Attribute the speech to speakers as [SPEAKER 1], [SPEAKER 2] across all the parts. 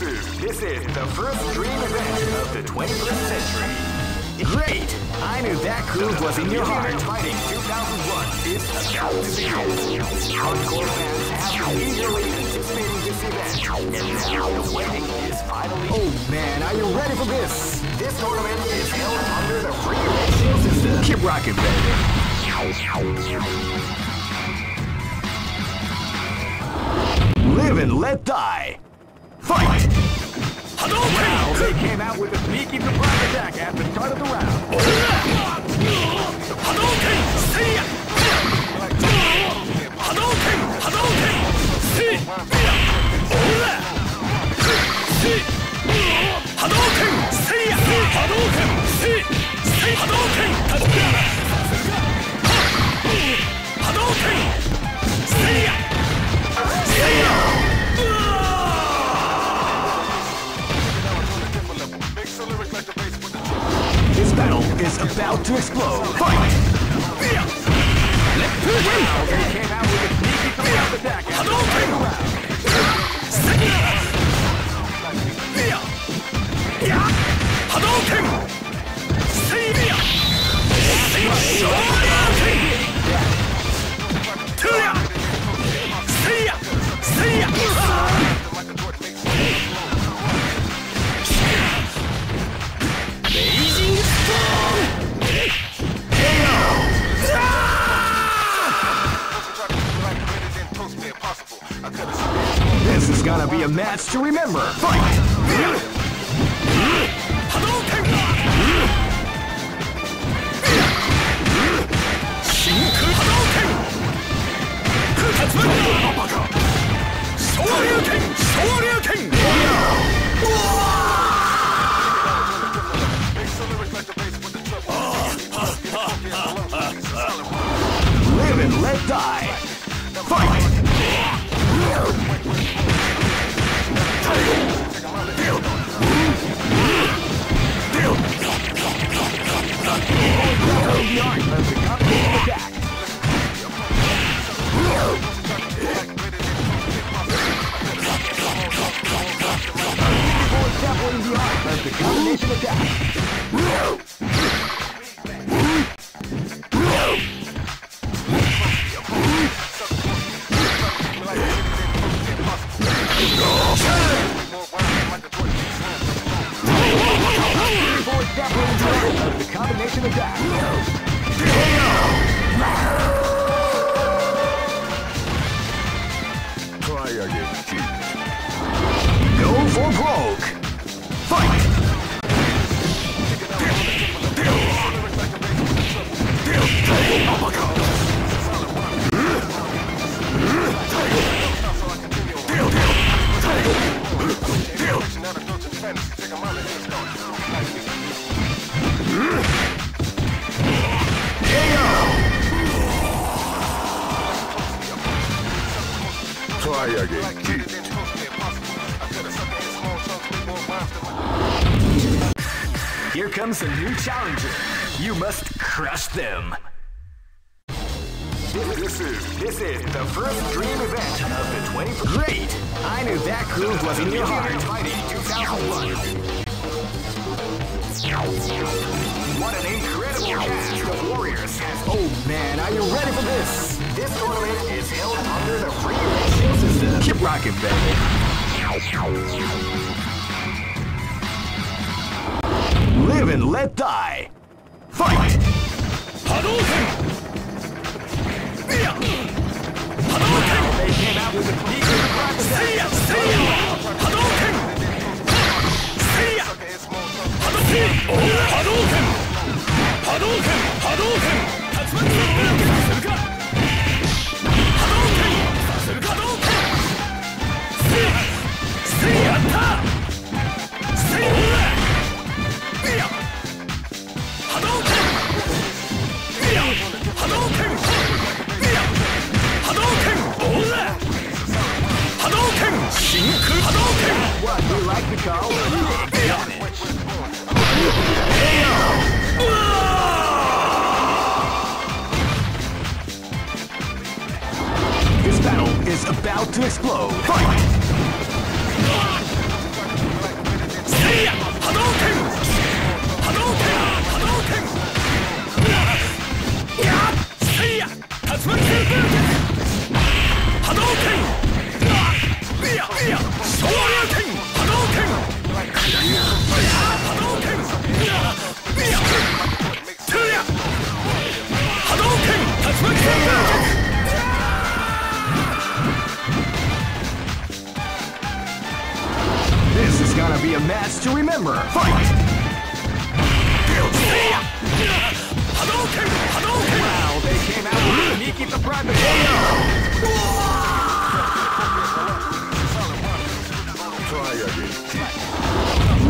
[SPEAKER 1] This is this is the first dream event of the 21st century.
[SPEAKER 2] Great! I knew that groove was in your heart.
[SPEAKER 1] Fighting 2001 is about to begin. Hardcore fans have been eagerly anticipating this event, and now the waiting is finally.
[SPEAKER 2] Oh man, are you ready for this?
[SPEAKER 1] This tournament is held under the free ratio system.
[SPEAKER 2] Keep rocking, baby. Live and let die. Fight!
[SPEAKER 1] Wow, they came out with a sneaky surprise attack at the start of the round.
[SPEAKER 2] This battle is about to explode. Fight!
[SPEAKER 1] They came out with a sneaky surprise attack
[SPEAKER 2] is gonna be a match to remember. Fight! Live and let die. Try again.
[SPEAKER 1] Here comes a new challenger. You must crush them. This, is this is the first dream event of the 21st.
[SPEAKER 2] Great! I knew that groove was in your heart.
[SPEAKER 1] Fighting 2001. What an incredible cast of warriors has
[SPEAKER 2] Oh man, are you ready for this?
[SPEAKER 1] This tournament is held under the free ratio system.
[SPEAKER 2] Keep rocking, baby. Live and let die. Fight!
[SPEAKER 1] They came out with a What a match to remember. Fight! Wow, they came out with a sneaky surprise.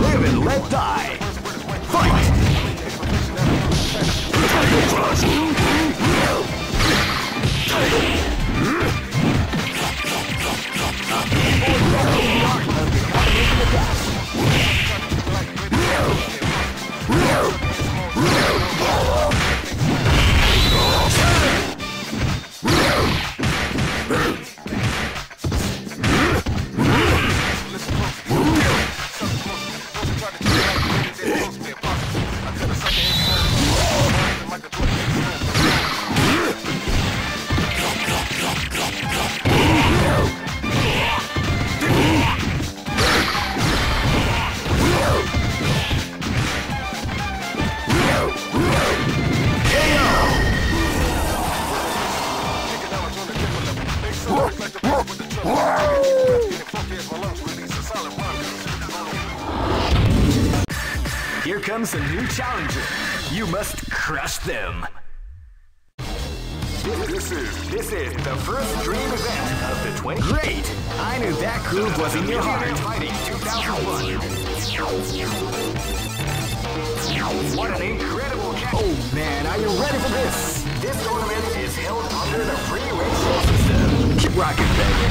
[SPEAKER 1] Live and let die. Fight! Here comes a new challenger. You must crush them. This is this is the first dream event of the 20. Great! I knew that groove was in your heart. Fighting 2001. What an incredible catch! Oh man, are you ready for this? This tournament is held under the free ratio system. Keep rocking, baby.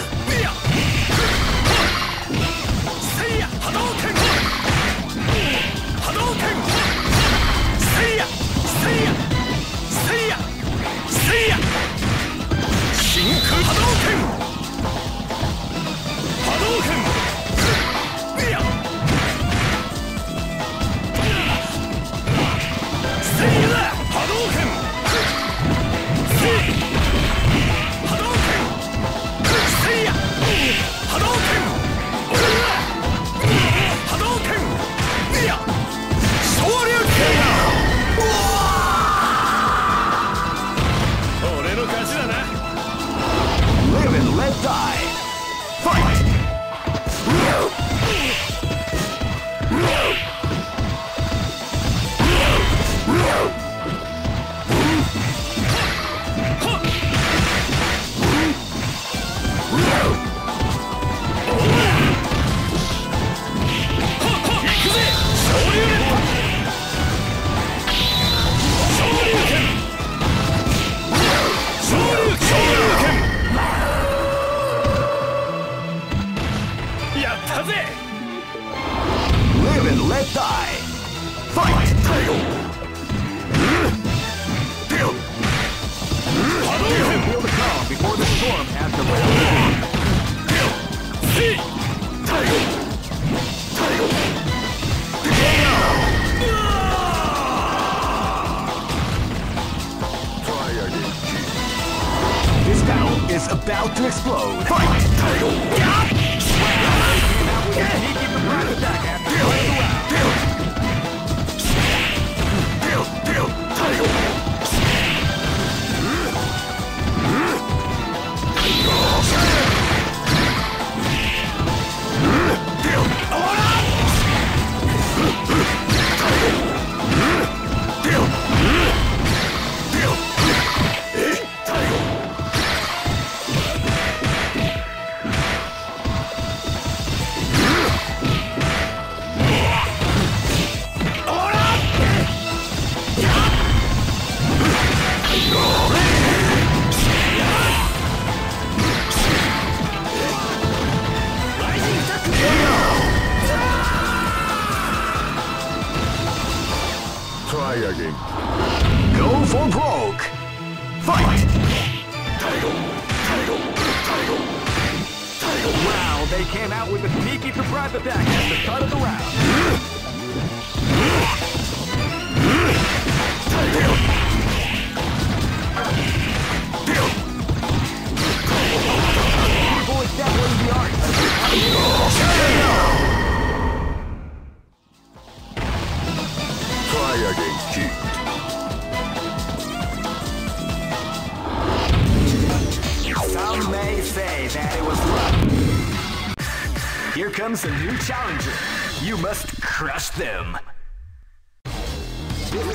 [SPEAKER 1] crush them.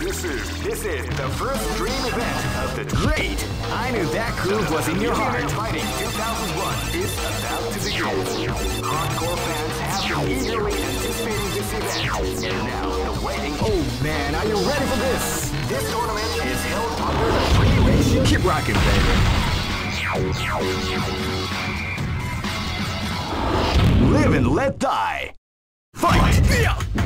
[SPEAKER 1] This is this is the first dream event of the great. I knew that groove was in your heart. Fighting 2001 is about to begin. Hardcore fans have been eagerly anticipating this event, and now the waiting. Oh man, are you ready for this? This tournament is held under the free ratio. Keep rocking, baby. Live and let die. Fight! Fight.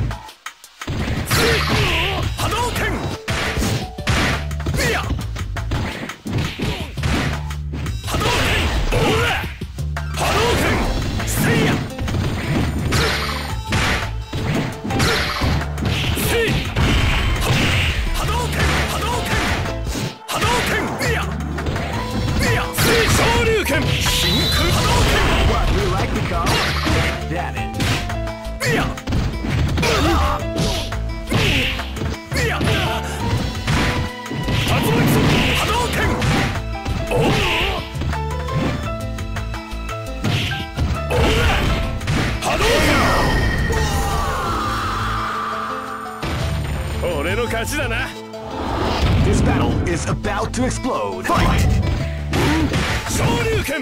[SPEAKER 1] call? Damn it. This battle is about to explode. Fight! 昇竜拳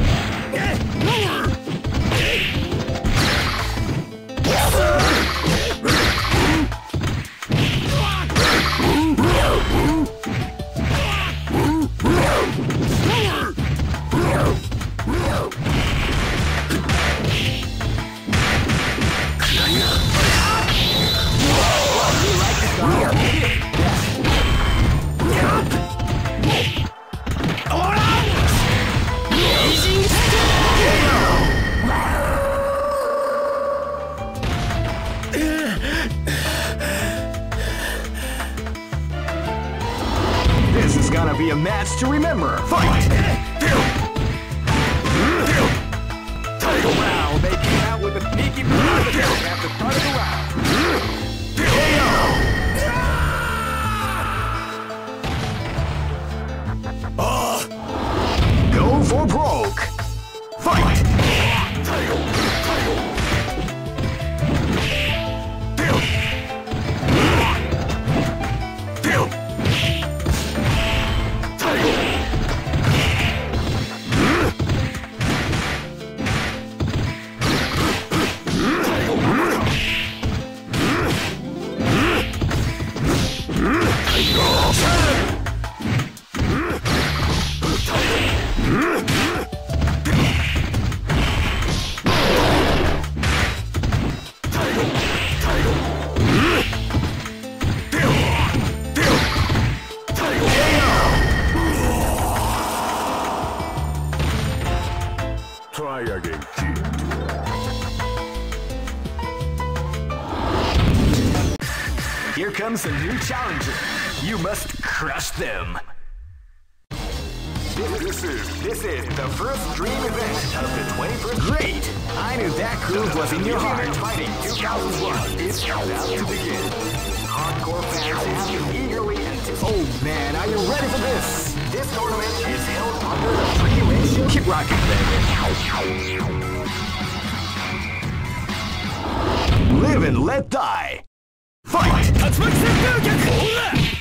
[SPEAKER 1] A match to remember. Fight! Wow, they came out with a sneaky the start of the round. Comes a new challenger. You must crush them. This is this is the first dream event of the 21st. Great! I knew that groove was in your heart. Fighting 2001 is about to begin. Hardcore fans have been eagerly anticipating. Oh man, are you ready for this? This tournament is held under the free ratio. Keep rocking, baby. Live and let die. Fight! 竜巻旋風脚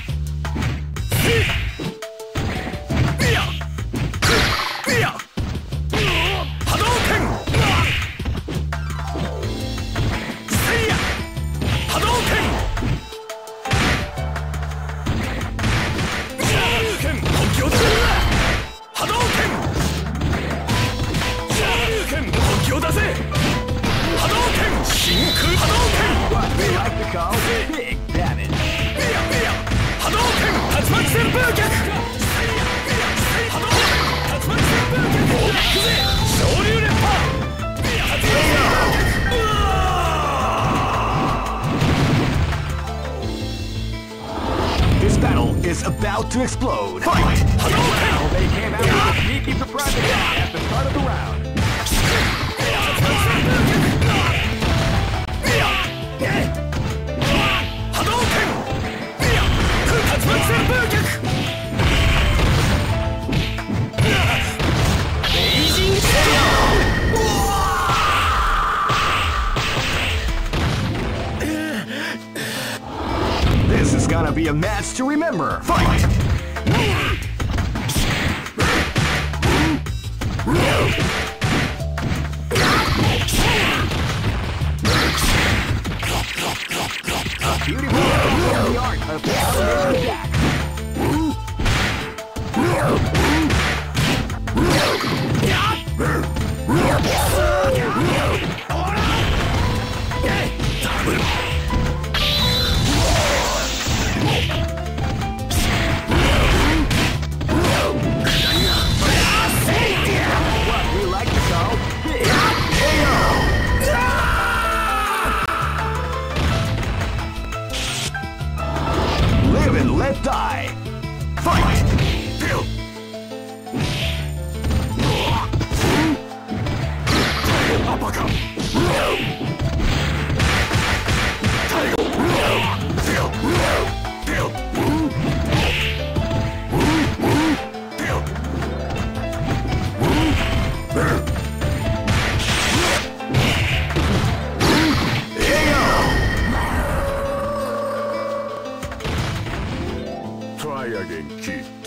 [SPEAKER 1] 是。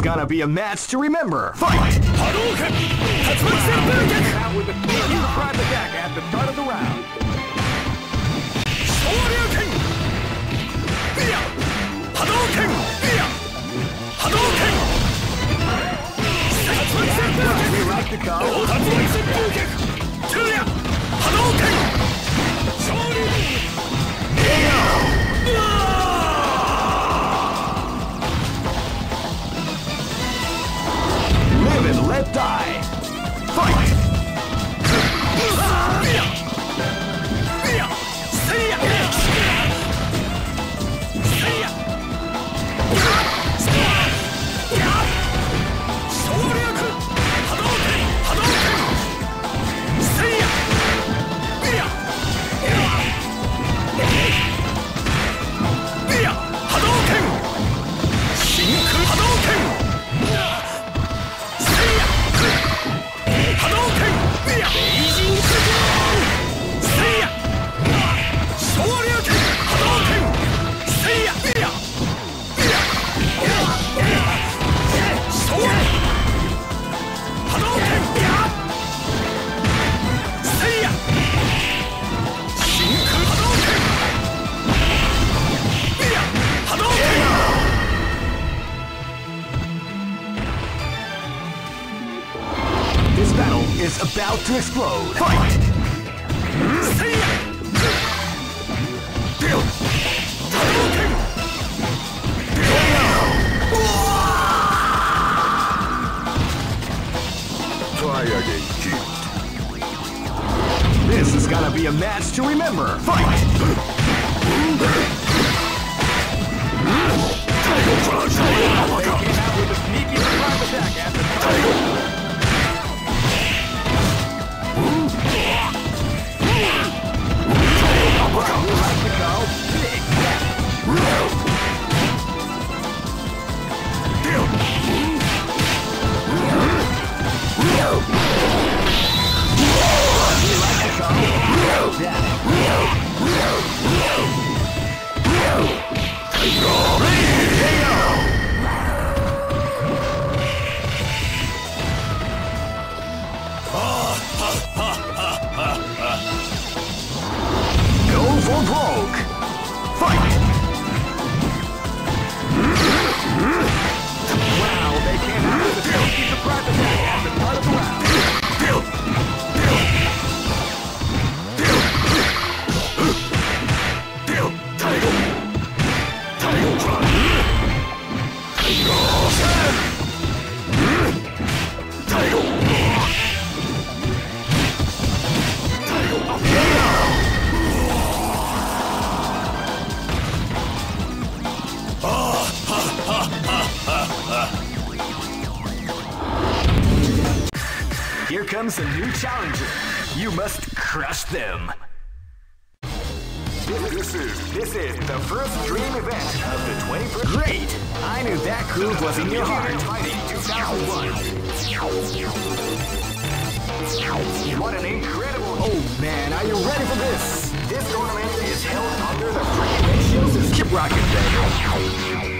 [SPEAKER 1] It's gonna be a match to remember. Fight! Hadouken! At the start of the round.
[SPEAKER 2] Shoryuken! Yeah! Hadouken! Yeah!
[SPEAKER 1] Hadouken! Hadouken! Hadouken! die! Fight! comes a new challenger. You must crush them. This is, this is the first dream event of the 21st. Great! I knew that groove was in your heart. What an incredible! Oh man, are you ready for this? This tournament is held under the free ratio. Keep rocking, baby.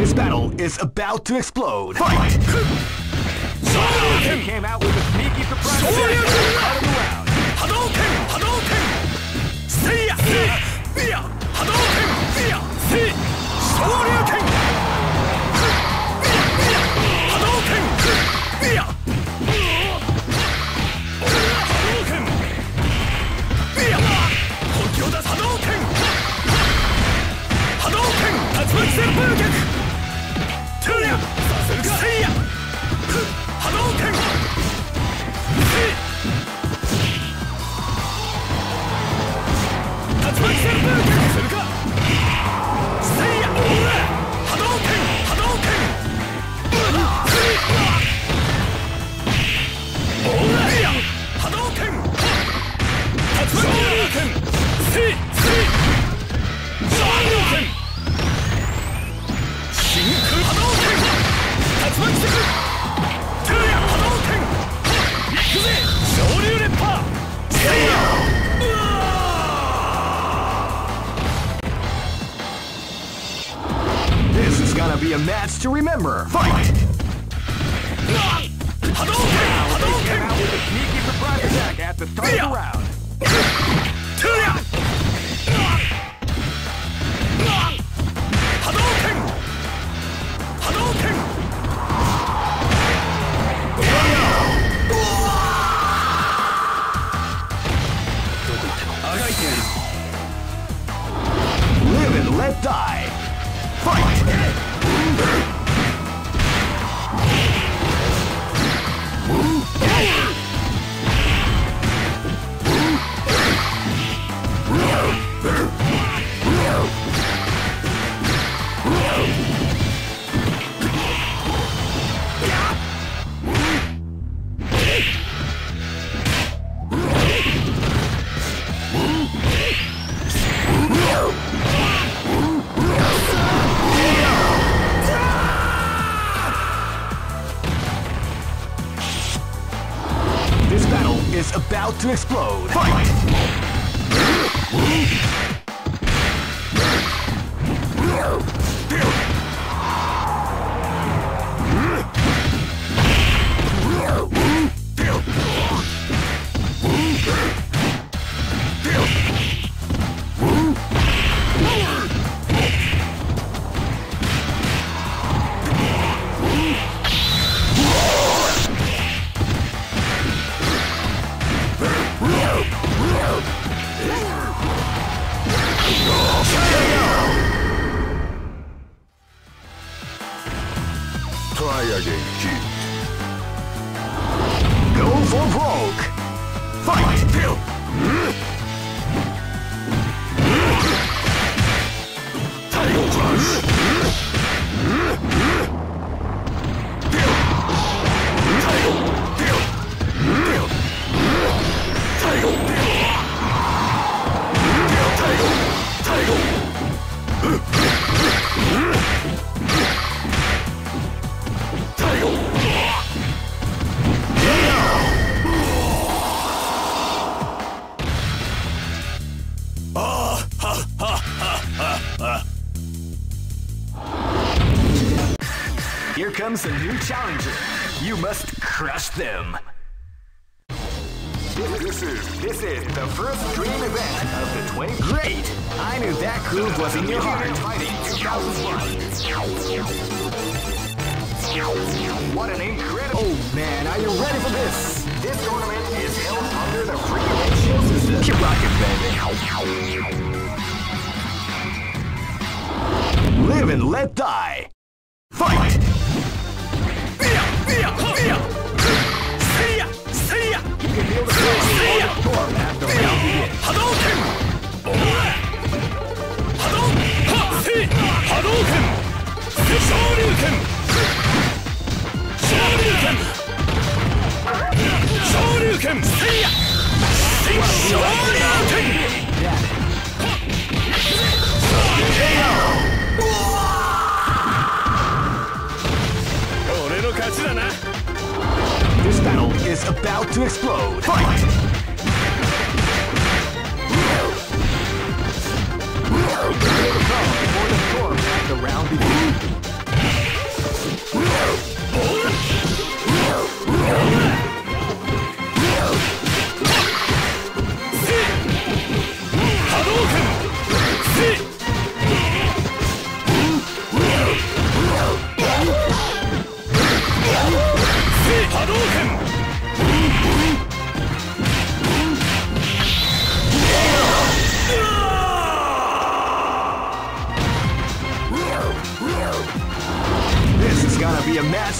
[SPEAKER 1] This battle is about to explode. Fight! Shoryuken! came out with a sneaky surprise.
[SPEAKER 2] Shoryuken! Out Hadouken! Hadouken! Seiya! Seiya! Hadouken! Seiya! Seiya! Shoryuken! Hadouken! Seiya! Hadouken! Seiya! Tokyo da Hadouken! Hadouken! 竜巻旋風脚
[SPEAKER 1] match to remember. Fight!
[SPEAKER 2] Hadouken!
[SPEAKER 1] Hadouken! Out sneaky surprise attack at the start of the round. to explode. 又来 challenger. You must crush them.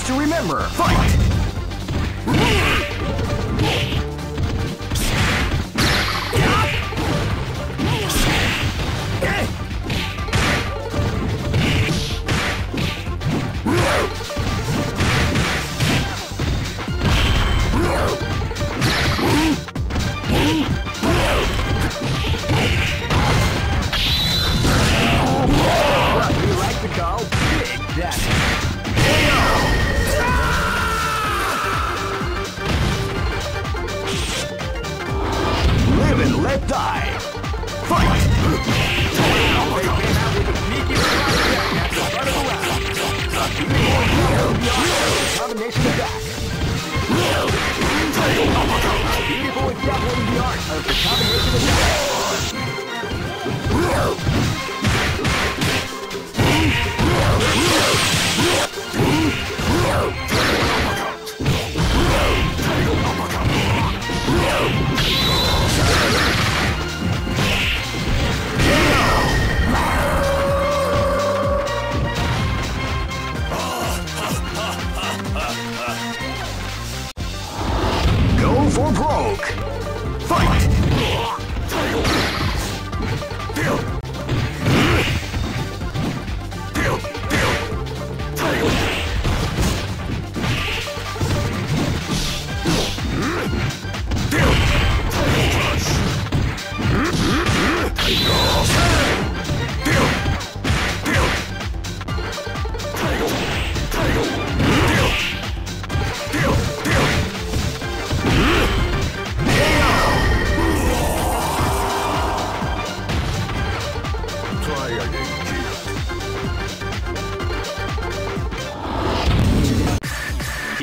[SPEAKER 1] to remember. Fight!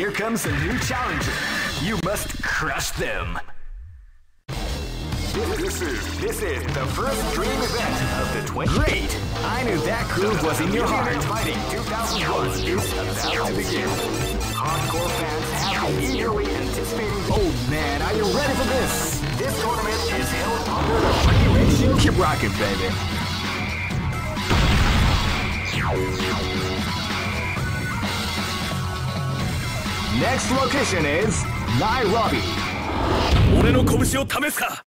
[SPEAKER 1] Here comes a new challenger. You must crush them. This, is this is the first dream event of the 20. Great! I knew that groove was in your heart. Fighting 2001 is about to begin. Hardcore fans have been eagerly anticipating. Oh man, are you ready for this? This tournament is held under the free ratio. Keep rocking, baby. Next location is Nairobi.
[SPEAKER 2] 俺の拳を試すか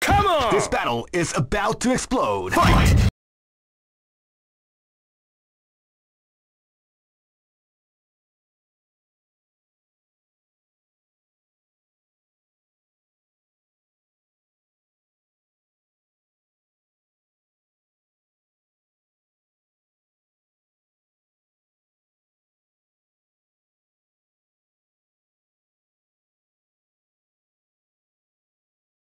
[SPEAKER 1] Come on! This battle is about to explode. Fight!